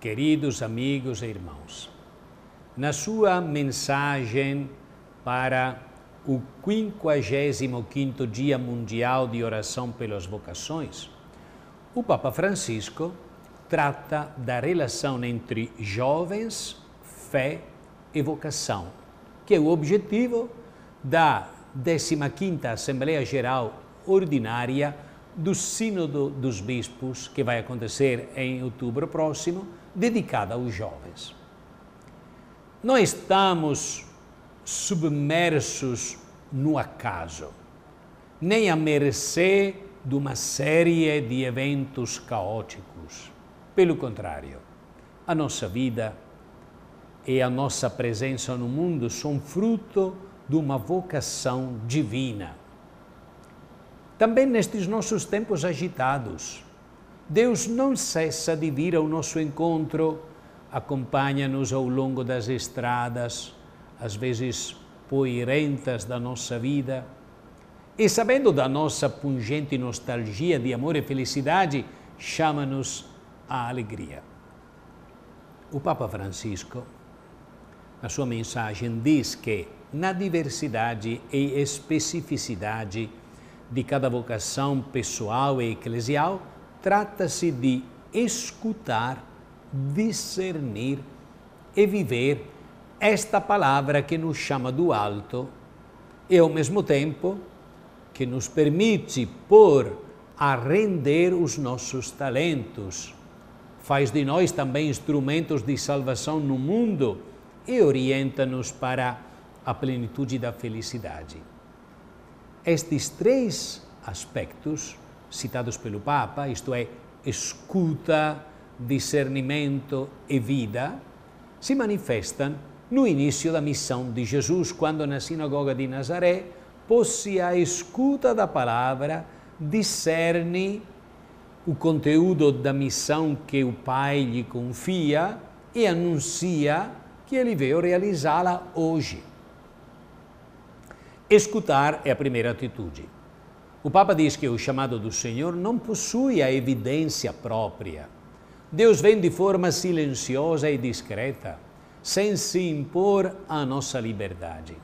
queridos amigos e irmãos, na sua mensagem para o 55º Dia Mundial de Oração pelas Vocações, o Papa Francisco trata da relação entre jovens, fé e vocação, que é o objetivo da 15ª Assembleia Geral Ordinária do Sínodo dos Bispos, que vai acontecer em outubro próximo, dedicada aos jovens. Não estamos submersos no acaso, nem à mercê de uma série de eventos caóticos. Pelo contrário, a nossa vida e a nossa presença no mundo são fruto de uma vocação divina. Também nestes nossos tempos agitados, Deus não cessa de vir ao nosso encontro, acompanha-nos ao longo das estradas, às vezes poeirentas da nossa vida, e sabendo da nossa pungente nostalgia de amor e felicidade, chama-nos à alegria. O Papa Francisco, na sua mensagem, diz que na diversidade e especificidade de cada vocação pessoal e eclesial, trata-se de escutar, discernir e viver esta palavra que nos chama do alto e, ao mesmo tempo, que nos permite pôr a render os nossos talentos, faz de nós também instrumentos de salvação no mundo e orienta-nos para a plenitude da felicidade. Estes três aspectos citados pelo Papa, isto é, escuta, discernimento e vida, se manifestam no início da missão de Jesus, quando na sinagoga de Nazaré pôs-se à escuta da palavra, discerne o conteúdo da missão que o Pai lhe confia e anuncia que ele veio realizá-la hoje. Escutar é a primeira atitude. O Papa diz que o chamado do Senhor não possui a evidência própria. Deus vem de forma silenciosa e discreta, sem se impor à nossa liberdade.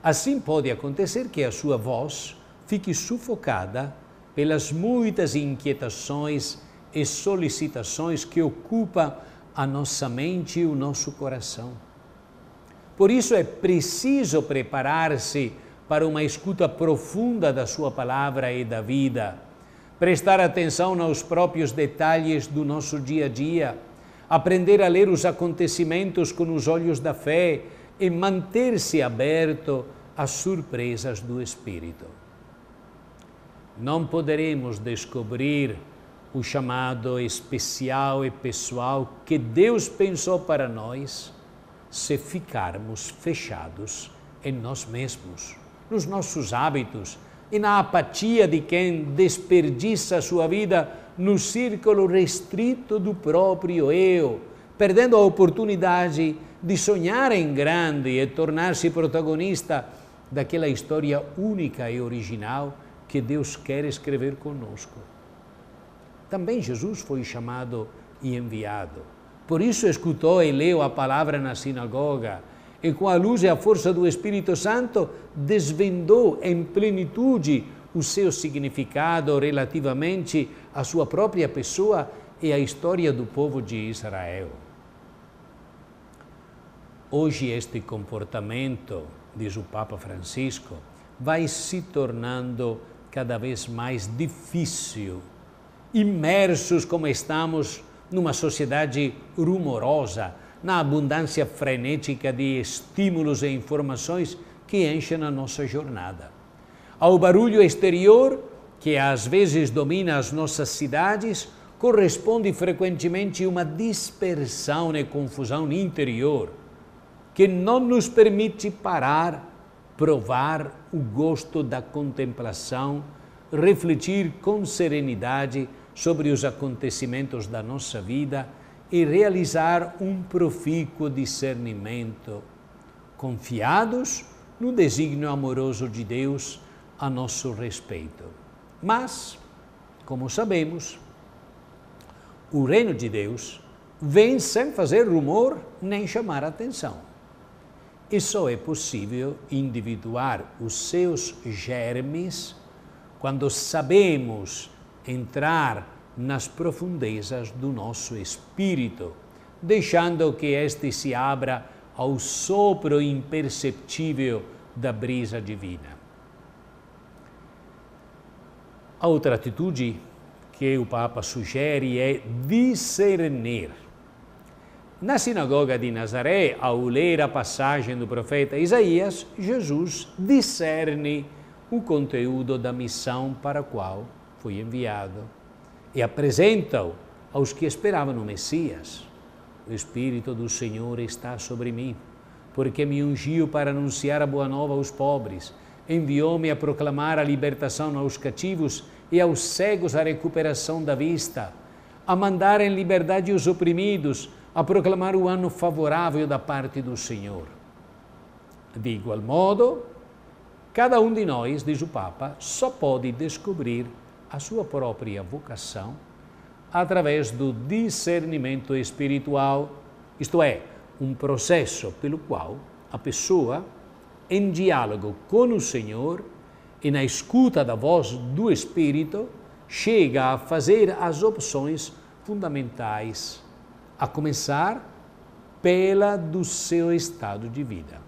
Assim pode acontecer que a sua voz fique sufocada pelas muitas inquietações e solicitações que ocupam a nossa mente e o nosso coração. Por isso é preciso preparar-se para uma escuta profunda da Sua palavra e da vida, prestar atenção nos próprios detalhes do nosso dia a dia, aprender a ler os acontecimentos com os olhos da fé e manter-se aberto às surpresas do Espírito. Não poderemos descobrir o chamado especial e pessoal que Deus pensou para nós se ficarmos fechados em nós mesmos nos nossos hábitos e na apatia de quem desperdiça sua vida no círculo restrito do próprio eu, perdendo a oportunidade de sonhar em grande e tornar-se protagonista daquela história única e original que Deus quer escrever conosco. Também Jesus foi chamado e enviado. Por isso escutou e leu a palavra na sinagoga e com a luz e a força do Espírito Santo desvendou em plenitude o seu significado relativamente à sua própria pessoa e à história do povo de Israel. Hoje, este comportamento, diz o Papa Francisco, vai se tornando cada vez mais difícil. Imersos como estamos numa sociedade rumorosa, na abundância frenética de estímulos e informações que enchem a nossa jornada. Ao barulho exterior, que às vezes domina as nossas cidades, corresponde frequentemente uma dispersão e confusão interior, que não nos permite parar, provar o gosto da contemplação, refletir com serenidade sobre os acontecimentos da nossa vida e realizar um profícuo discernimento, confiados no desígnio amoroso de Deus a nosso respeito. Mas, como sabemos, o reino de Deus vem sem fazer rumor nem chamar atenção. E só é possível individuar os seus germes quando sabemos entrar nas profundezas do nosso espírito, deixando que este se abra ao sopro imperceptível da brisa divina. A outra atitude que o Papa sugere é discernir. Na sinagoga de Nazaré, ao ler a passagem do profeta Isaías, Jesus discerne o conteúdo da missão para a qual foi enviado e apresenta-o aos que esperavam no Messias. O Espírito do Senhor está sobre mim, porque me ungiu para anunciar a boa nova aos pobres, enviou-me a proclamar a libertação aos cativos e aos cegos a recuperação da vista, a mandar em liberdade os oprimidos, a proclamar o ano favorável da parte do Senhor. De igual modo, cada um de nós, diz o Papa, só pode descobrir a sua própria vocação através do discernimento espiritual, isto é, um processo pelo qual a pessoa, em diálogo com o Senhor e na escuta da voz do Espírito, chega a fazer as opções fundamentais, a começar pela do seu estado de vida.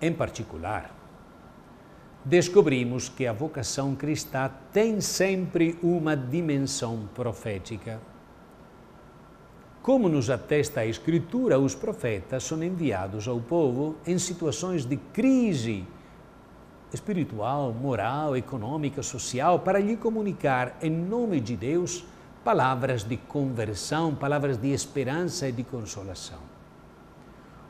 Em particular, descobrimos que a vocação cristã tem sempre uma dimensão profética. Como nos atesta a Escritura, os profetas são enviados ao povo em situações de crise espiritual, moral, econômica, social, para lhe comunicar, em nome de Deus, palavras de conversão, palavras de esperança e de consolação.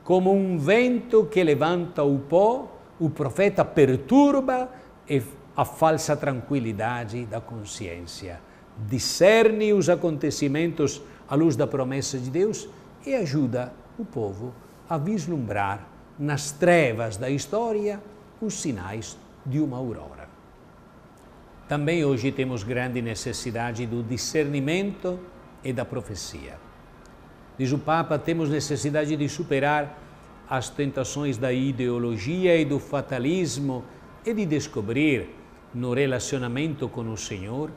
Como um vento que levanta o pó, o profeta perturba a falsa tranquilidade da consciência, discerne os acontecimentos à luz da promessa de Deus e ajuda o povo a vislumbrar nas trevas da história os sinais de uma aurora. Também hoje temos grande necessidade do discernimento e da profecia. Diz o Papa, temos necessidade de superar as tentações da ideologia e do fatalismo e de descobrir no relacionamento com o Senhor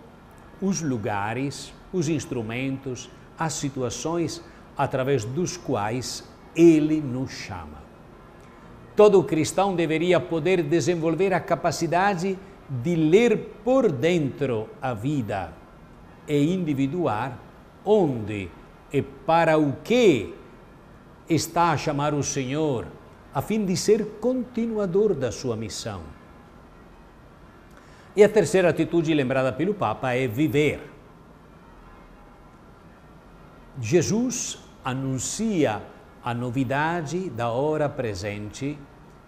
os lugares, os instrumentos, as situações através dos quais Ele nos chama. Todo cristão deveria poder desenvolver a capacidade de ler por dentro a vida e individuar onde e para o que está a chamar o Senhor, a fim de ser continuador da sua missão. E a terceira atitude lembrada pelo Papa é viver. Jesus anuncia a novidade da hora presente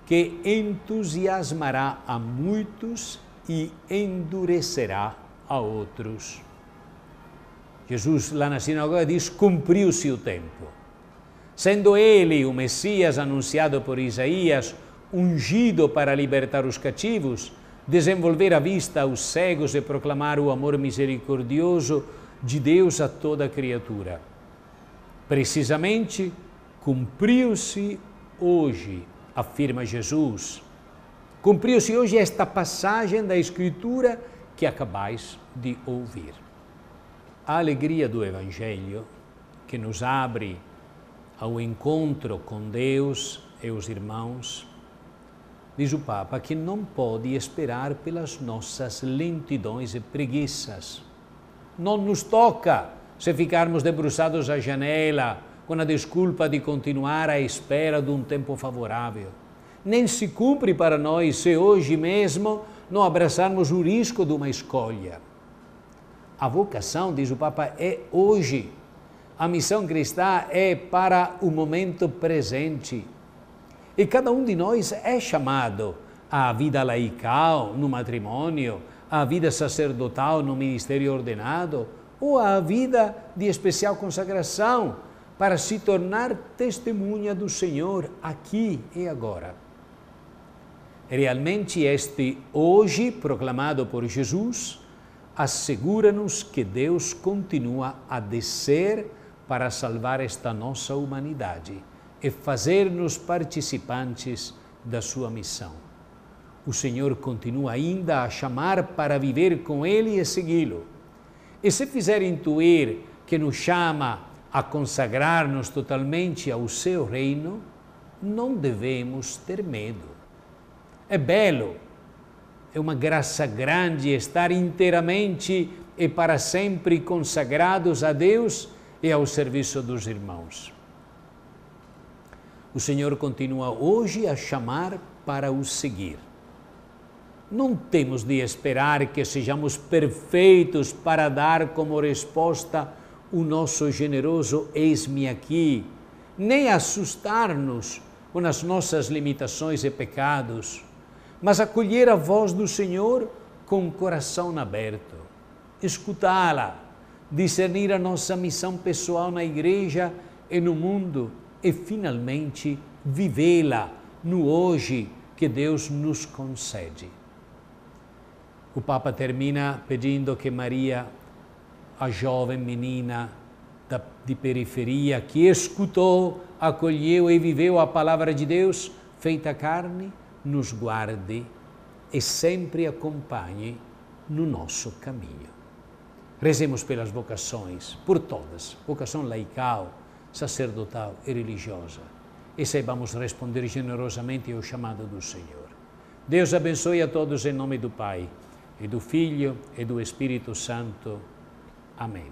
que entusiasmará a muitos e endurecerá a outros. Jesus, lá na sinagoga, diz: cumpriu-se o tempo. Sendo ele o Messias anunciado por Isaías, ungido para libertar os cativos, desenvolver a vista aos cegos e proclamar o amor misericordioso de Deus a toda criatura. Precisamente, Cumpriu-se hoje, afirma Jesus. Cumpriu-se hoje esta passagem da Escritura que acabais de ouvir. A alegria do Evangelho, que nos abre ao encontro com Deus e os irmãos, diz o Papa que não pode esperar pelas nossas lentidões e preguiças. Não nos toca se ficarmos debruçados à janela com a desculpa de continuar à espera de um tempo favorável. Nem se cumpre para nós se hoje mesmo não abraçarmos o risco de uma escolha. A vocação, diz o Papa, é hoje. A missão cristã é para o momento presente. E cada um de nós é chamado à vida laical no matrimônio, à vida sacerdotal no ministério ordenado, ou à vida de especial consagração para se tornar testemunha do Senhor aqui e agora. Realmente, este hoje proclamado por Jesus assegura-nos que Deus continua a descer para salvar esta nossa humanidade e fazer-nos participantes da sua missão. O Senhor continua ainda a chamar para viver com Ele e segui-lo. E se fizer intuir que nos chama a consagrar-nos totalmente ao seu reino, não devemos ter medo. É belo, é uma graça grande estar inteiramente e para sempre consagrados a Deus e ao serviço dos irmãos. O Senhor continua hoje a chamar para o seguir. Não temos de esperar que sejamos perfeitos para dar como resposta o nosso generoso eis-me aqui, nem assustar-nos com as nossas limitações e pecados, mas acolher a voz do Senhor com o coração aberto, escutá-la, discernir a nossa missão pessoal na igreja e no mundo e, finalmente, vivê-la no hoje que Deus nos concede. O Papa termina pedindo que Maria, a jovem menina da, de periferia que escutou, acolheu e viveu a palavra de Deus feita carne, nos guarde e sempre acompanhe no nosso caminho. Rezemos pelas vocações, por todas, vocação laical, sacerdotal e religiosa, e saibamos responder generosamente ao chamado do Senhor. Deus abençoe a todos em nome do Pai, e do Filho e do Espírito Santo. Amém.